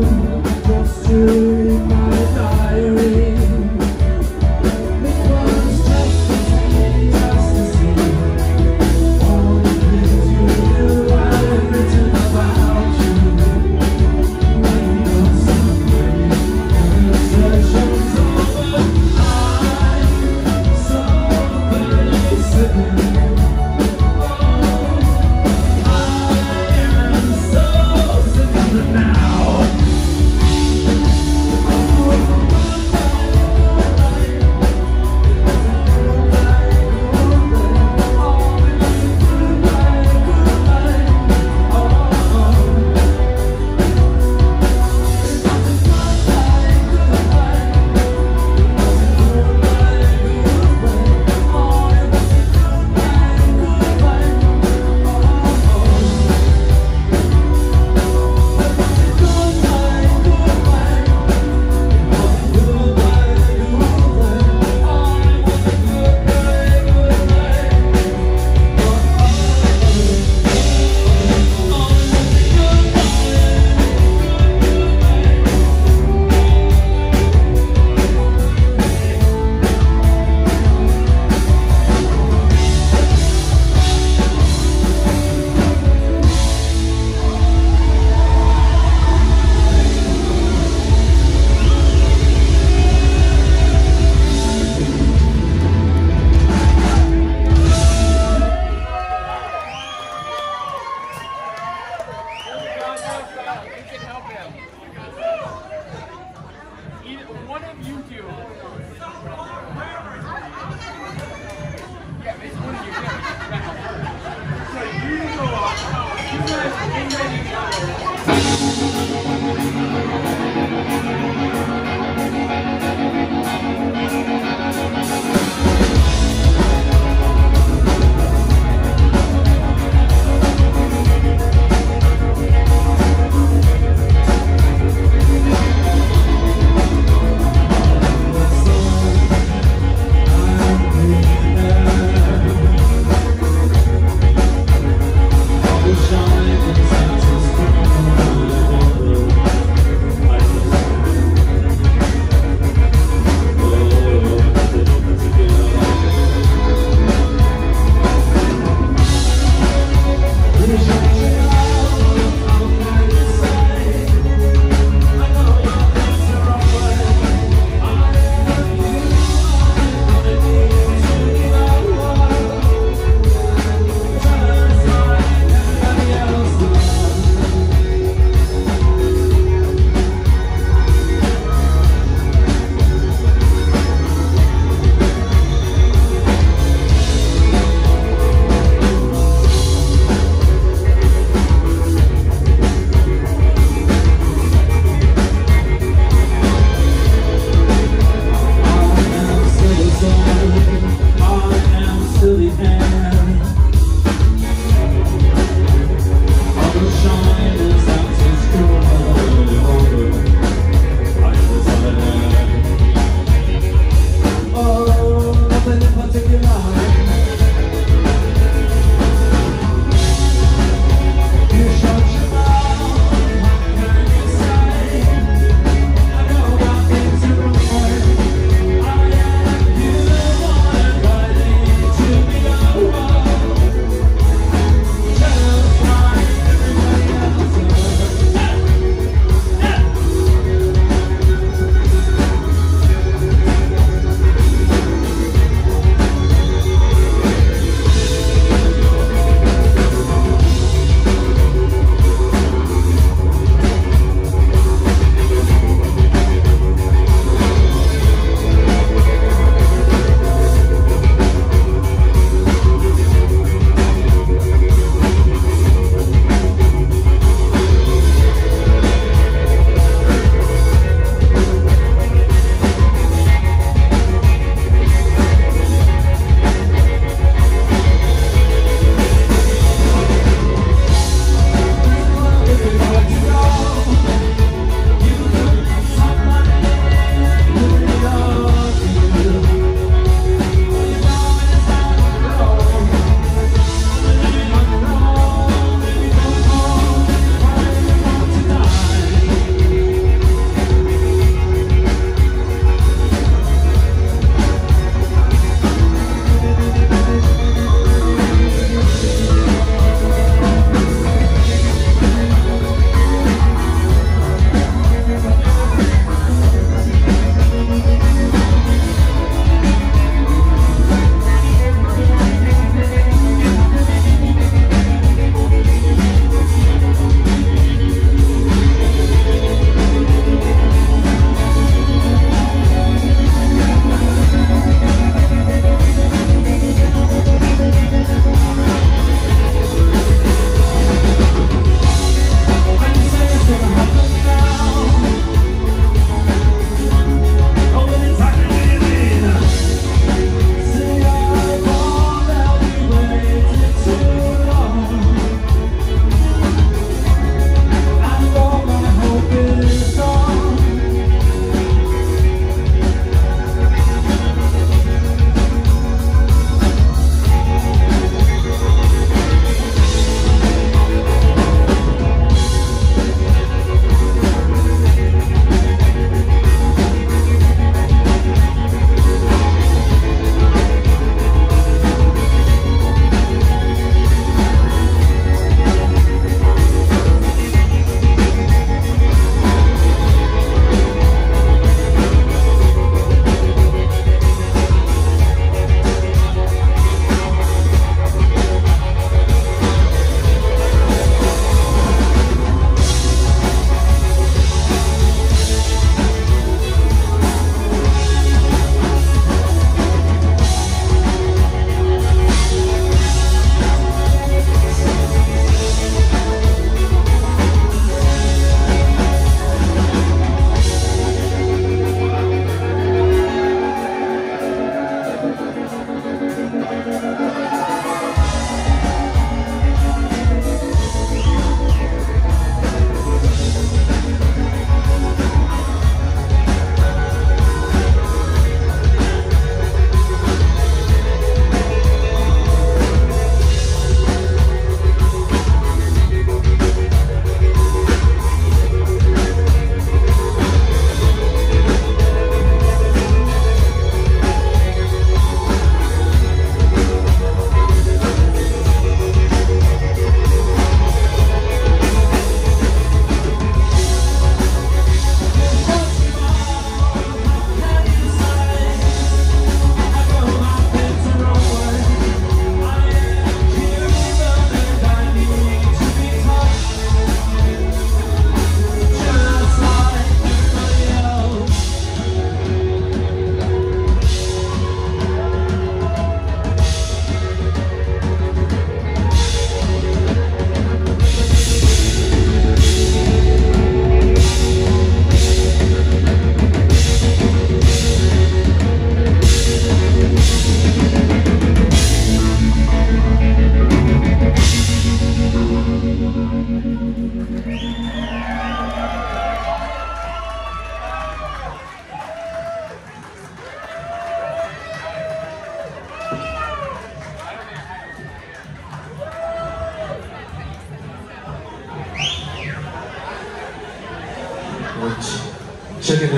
you.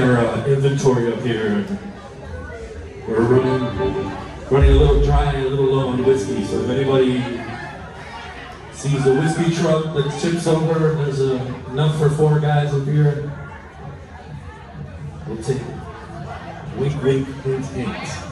Their uh, inventory up here. We're running, running a little dry, a little low on whiskey. So if anybody sees a whiskey truck that tips over, there's uh, enough for four guys up here. We'll take it. Wink, wink, hint, hint.